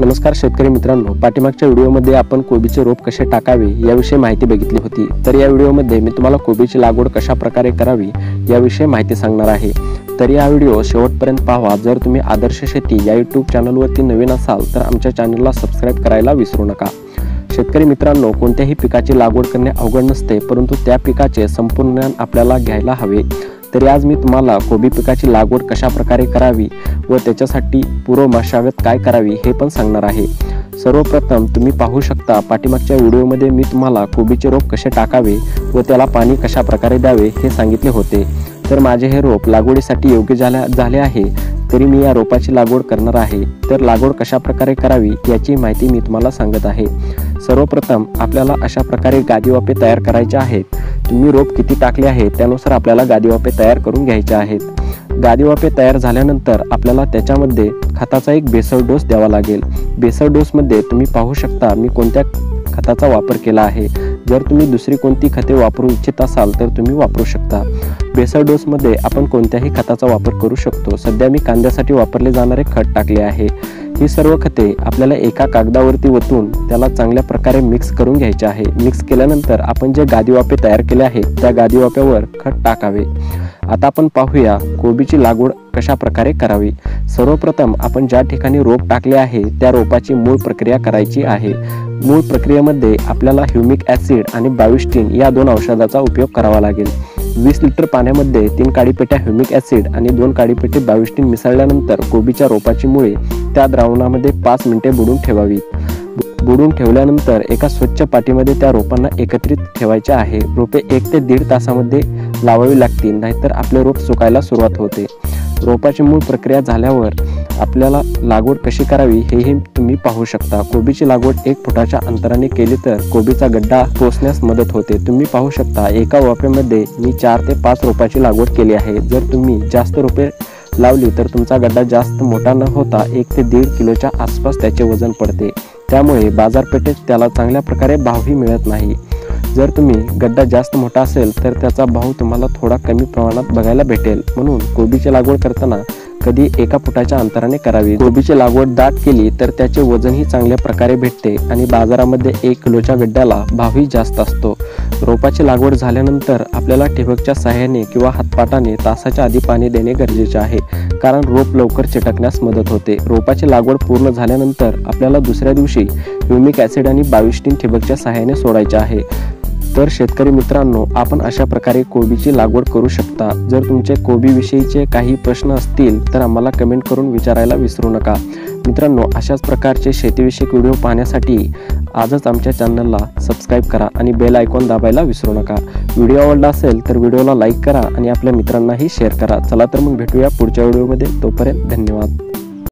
नमस्कार शेतकरी मित्रांनो पाठीमागच्या व्हिडिओमध्ये आपण कोबीचे रोप कसे टाकावे याविषयी माहिती बघितली होती. तर या व्हिडिओमध्ये मी तुम्हाला कोबीची लागवड कशा प्रकारे करावी याविषयी माहिती सांगणार आहे. तर या व्हिडिओ शेवटपर्यंत पाहा. जर तुम्ही आदर्श शेती या यूट्यूब चॅनलवरती नवीन असाल तर आमच्या चॅनलला सबस्क्राईब करायला विसरू नका. शेतकरी मित्रांनो कोणत्याही पिकाची लागवड करणे अवघड नसते परंतु त्या पिकाचे संपूर्ण ज्ञान आपल्याला घ्यायला हवे. तरी आज मी तुम्हाला कोबी पिकाची लागवड कशा प्रकारे करावी व त्याच्यासाठी पूर्व मशागत काय करावी हे पण सांगणार आहे. सर्वप्रथम तुम्ही पाहू शकता पाठीमागच्या व्हिडिओमध्ये मी तुम्हाला कोबीचे रोप कसे टाकावे व त्याला पाणी कशा प्रकारे द्यावे हे सांगितले होते. तर माझे हे रोप लागवडीसाठी योग्य झाल्या झाले आहे तरी मी या रोपाची लागवड करणार आहे. तर लागवड कशा प्रकारे करावी याची माहिती मी तुम्हाला सांगत आहे. सर्वप्रथम आपल्याला अशा प्रकारे गादी वापे तयार करायचे आहेत. तुम्ही रोप किती टाकले आहे त्यानुसार आपल्याला गादीवापे तयार करून घ्यायचे आहेत. गादीवापे तयार झाल्यानंतर आपल्याला त्याच्यामध्ये खताचा एक बेसळ डोस द्यावा लागेल. बेसळ डोसमध्ये तुम्ही पाहू शकता मी कोणत्या खताचा वापर केला आहे. जर तुम्ही दुसरी कोणती खते वापरू इच्छित असाल तर तुम्ही वापरू शकता. बेसळ डोसमध्ये आपण कोणत्याही खताचा वापर करू शकतो. सध्या मी कांद्यासाठी वापरले जाणारे खत टाकले आहे. ही सर्व खते आपल्याला एका कागदावरती ओतून त्याला चांगल्या प्रकारे मिक्स करून घ्यायचे आहे. मिक्स केल्यानंतर आपण जे गादीवापे तयार केले आहेत त्या गादीवाप्यावर खत टाकावे. आता आपण पाहूया कोबीची लागवड कशा प्रकारे करावी. सर्वप्रथम आपण ज्या ठिकाणी रोप टाकले आहे त्या रोपाची मूळ प्रक्रिया करायची आहे. मूळ प्रक्रियेमध्ये आपल्याला ह्युमिक ॲसिड आणि बायोस्टीन या दोन औषधाचा उपयोग करावा लागेल. वीस लिटर पाण्यामध्ये तीन काडीपेट्या ह्युमिक ॲसिड आणि दोन काडीपेटी बायोस्टीन मिसळल्यानंतर कोबीच्या रोपाची मुळे त्या द्रावणामध्ये पाच मिनिटे बुडून ठेवावीत बुडून ठेवल्यानंतर एका स्वच्छ पाठीमध्ये त्या रोपांना एकत्रित ठेवायचे आहे. रोपे एक ते दीड तासामध्ये लावावी लागतील नाहीतर आपले रोप सुकायला सुरुवात होते. रोपाची मूळ प्रक्रिया झाल्यावर आपल्याला लागवड कशी करावी हेही तुम्ही पाहू शकता. कोबीची लागवड एक फुटाच्या अंतराने केली तर कोबीचा गड्डा पोचण्यास मदत होते. तुम्ही पाहू शकता एका वाफेमध्ये मी चार ते पाच रोपाची लागवड केली आहे. जर तुम्ही जास्त रोपे लावली तर तुमचा गड्डा जास्त मोठा न होता एक ते दीड किलोच्या आसपास त्याचे वजन पडते. त्यामुळे बाजारपेठेत त्याला चांगल्या प्रकारे भावही मिळत नाही. जर तुम्ही गड्डा जास्त मोठा असेल तर त्याचा भाव तुम्हाला थोडा कमी प्रमाणात बघायला भेटेल. म्हणून कोबीची लागवड करताना कधी एका फुटाच्या अंतराने करावी. कोबीची लागवड दाट केली तर त्याचे वजनही चांगल्या प्रकारे भेटते आणि बाजारामध्ये एक किलोच्या गड्ड्याला भावही जास्त असतो. रोपाची लागवड झाल्यानंतर आपल्याला ठिबकच्या सहाय्याने किंवा हातपाटाने तासाच्या आधी पाणी देणे गरजेचे आहे कारण रोप लवकर चिटकण्यास मदत होते. रोपाची लागवड पूर्ण झाल्यानंतर आपल्याला दुसऱ्या दिवशी ह्युमिक ॲसिड आणि बाविस्टीन ठिबकच्या सहाय्याने सोडायचे आहे. तर शेतकरी मित्रांनो आपण अशा प्रकारे कोबीची लागवड करू शकता. जर तुमचे कोबीविषयीचे काही प्रश्न असतील तर आम्हाला कमेंट करून विचारायला विसरू नका. मित्रांनो अशाच प्रकारचे शेतीविषयक व्हिडिओ पाहण्यासाठी आजच आमच्या चॅनलला सबस्क्राईब करा आणि बेल आयकॉन दाबायला विसरू नका. व्हिडिओ आवडला असेल तर व्हिडिओला लाईक करा आणि आपल्या मित्रांनाही शेअर करा. चला तर मग भेटूया पुढच्या व्हिडिओमध्ये. तोपर्यंत धन्यवाद.